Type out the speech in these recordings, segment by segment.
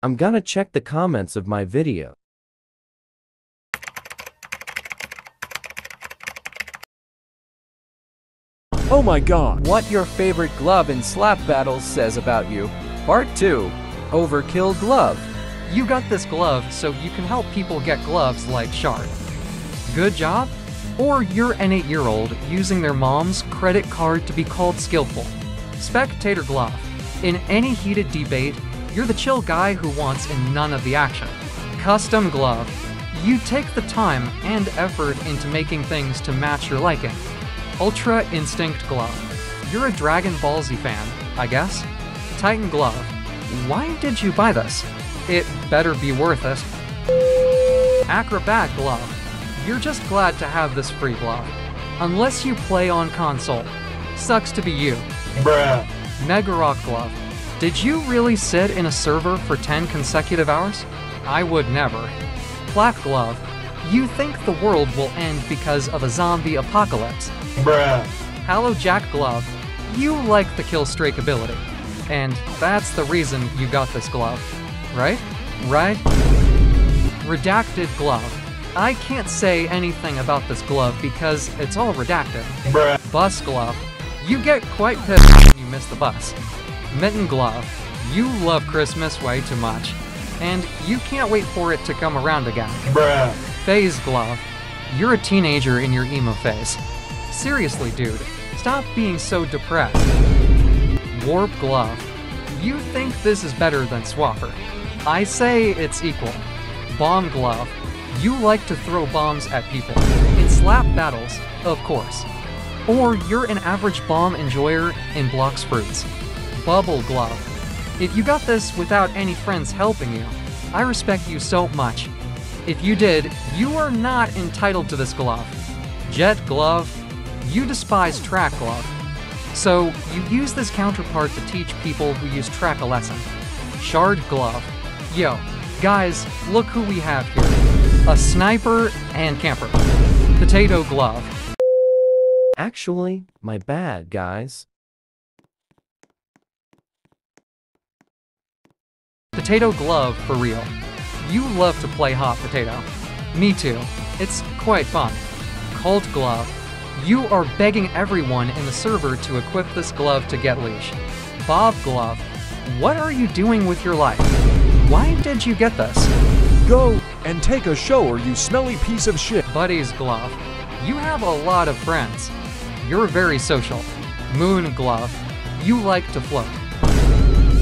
I'm gonna check the comments of my video. Oh my god. What your favorite glove in slap battles says about you. Part 2 Overkill Glove. You got this glove so you can help people get gloves like Shard. Good job? Or you're an 8 year old using their mom's credit card to be called skillful. Spectator Glove. In any heated debate, you're the chill guy who wants in none of the action. Custom Glove. You take the time and effort into making things to match your liking. Ultra Instinct Glove. You're a Dragon Ball Z fan, I guess? Titan Glove. Why did you buy this? It better be worth it. Acrobat Glove. You're just glad to have this free glove. Unless you play on console. Sucks to be you. Bruh. Mega Rock Glove. Did you really sit in a server for 10 consecutive hours? I would never. Black Glove. You think the world will end because of a zombie apocalypse. Bruh. Hallow Jack Glove. You like the kill streak ability. And that's the reason you got this glove. Right? Right? Redacted Glove. I can't say anything about this glove because it's all redacted. Bruh. Bus Glove. You get quite pissed when you miss the bus. Mitten Glove. You love Christmas way too much. And you can't wait for it to come around again. Bruh. Phase Glove. You're a teenager in your emo phase. Seriously, dude, stop being so depressed. Warp Glove. You think this is better than Swapper. I say it's equal. Bomb Glove. You like to throw bombs at people. In slap battles, of course. Or you're an average bomb enjoyer in Blox Fruits. Bubble Glove. If you got this without any friends helping you, I respect you so much. If you did, you are not entitled to this glove. Jet Glove. You despise Track Glove. So, you use this counterpart to teach people who use track a lesson. Shard Glove. Yo, guys, look who we have here. A sniper and camper. Potato Glove. Actually, my bad, guys. Potato Glove for real. You love to play hot potato. Me too. It's quite fun. Colt Glove. You are begging everyone in the server to equip this glove to get leash. Bob Glove. What are you doing with your life? Why did you get this? Go and take a shower, you smelly piece of shit. Buddy's Glove. You have a lot of friends. You're very social. Moon Glove. You like to float.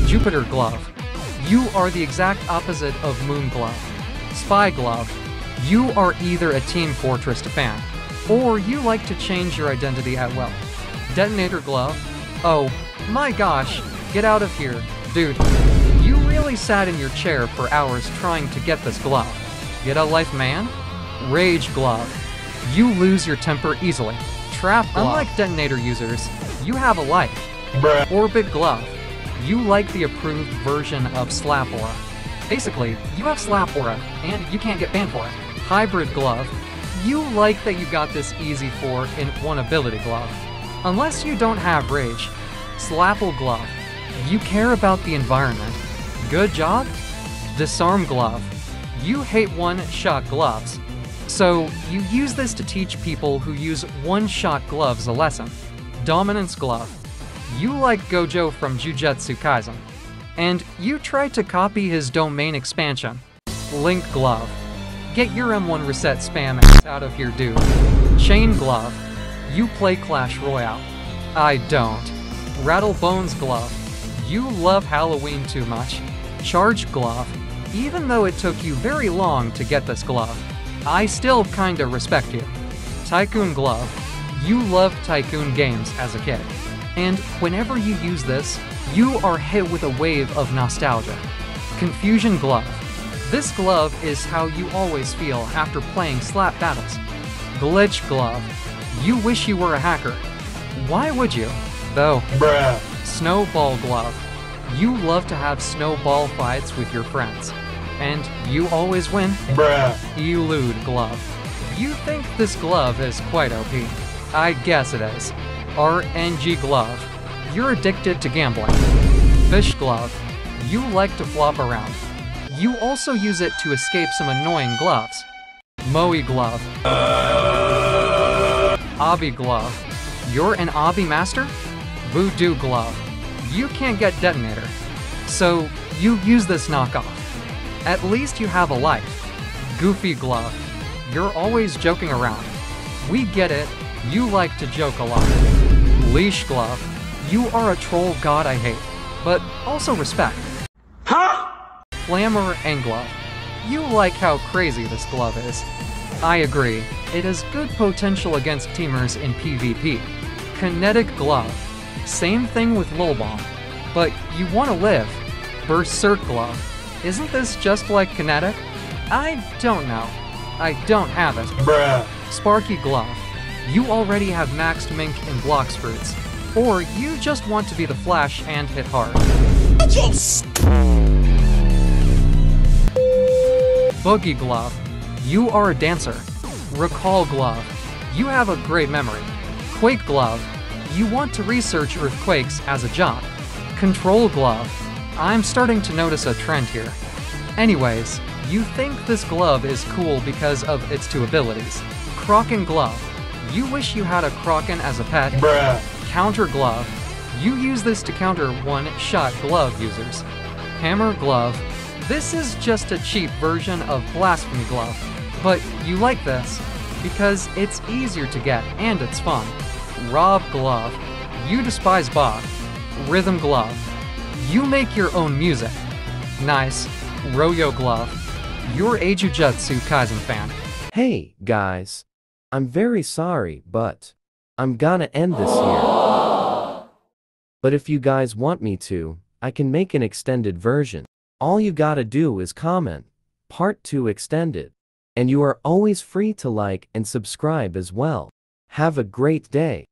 Jupiter Glove. You are the exact opposite of Moon Glove. Spy Glove. You are either a Team Fortress fan, or you like to change your identity at will. Detonator Glove. Oh, my gosh, get out of here. Dude, you really sat in your chair for hours trying to get this glove. Get a life, man? Rage Glove. You lose your temper easily. Trap Glove. Unlike Detonator users, you have a life. Bruh. Orbit Glove. You like the approved version of Slapora. Basically, you have Slapora, and you can't get banned for it. Hybrid Glove. You like that you got this easy for in one ability glove. Unless you don't have Rage. Slapple Glove. You care about the environment. Good job? Disarm Glove. You hate one-shot gloves. So, you use this to teach people who use one-shot gloves a lesson. Dominance Glove. You like Gojo from Jujutsu Kaisen. And you tried to copy his domain expansion. Link Glove. Get your M1 reset spam ass out of here, dude. Chain Glove. You play Clash Royale. I don't. Rattle Bones Glove. You love Halloween too much. Charge Glove. Even though it took you very long to get this glove, I still kinda respect you. Tycoon Glove. You loved Tycoon games as a kid. And whenever you use this, you are hit with a wave of nostalgia. Confusion Glove. This glove is how you always feel after playing slap battles. Glitch Glove. You wish you were a hacker. Why would you? Though, Bruh. Snowball Glove. You love to have snowball fights with your friends. And you always win. Bruh. Elude Glove. You think this glove is quite OP. I guess it is. RNG Glove. You're addicted to gambling. Fish Glove. You like to flop around. You also use it to escape some annoying gloves. Moe glove. Obby glove. You're an Obby master? Voodoo glove. You can't get detonator. So you use this knockoff. At least you have a life. Goofy glove. You're always joking around. We get it. You like to joke a lot. Leash glove. You are a troll god I hate, but also respect. Huh? Flamarang glove. You like how crazy this glove is. I agree. It has good potential against teamers in PvP. Kinetic glove. Same thing with Lulbomb. But you want to live. Berserk glove. Isn't this just like kinetic? I don't know. I don't have it. Bruh. Sparky Glove. You already have maxed Mink and Blox Fruits. Or you just want to be the Flash and hit hard. Boogie Glove. You are a dancer. Recall Glove. You have a great memory. Quake Glove. You want to research earthquakes as a job. Control Glove. I'm starting to notice a trend here. Anyways, you think this glove is cool because of its two abilities. Kraken Glove. You wish you had a Kraken as a pet. Bruh. Counter Glove. You use this to counter one-shot glove users. Hammer Glove. This is just a cheap version of Blasphemy Glove. But you like this because it's easier to get and it's fun. Rob Glove. You despise Bob. Rhythm Glove. You make your own music. Nice. Royo Glove. You're a Jujutsu Kaisen fan. Hey, guys. I'm very sorry, but I'm gonna end this here. But if you guys want me to, I can make an extended version. All you gotta do is comment, part 2 extended. And you are always free to like and subscribe as well. Have a great day.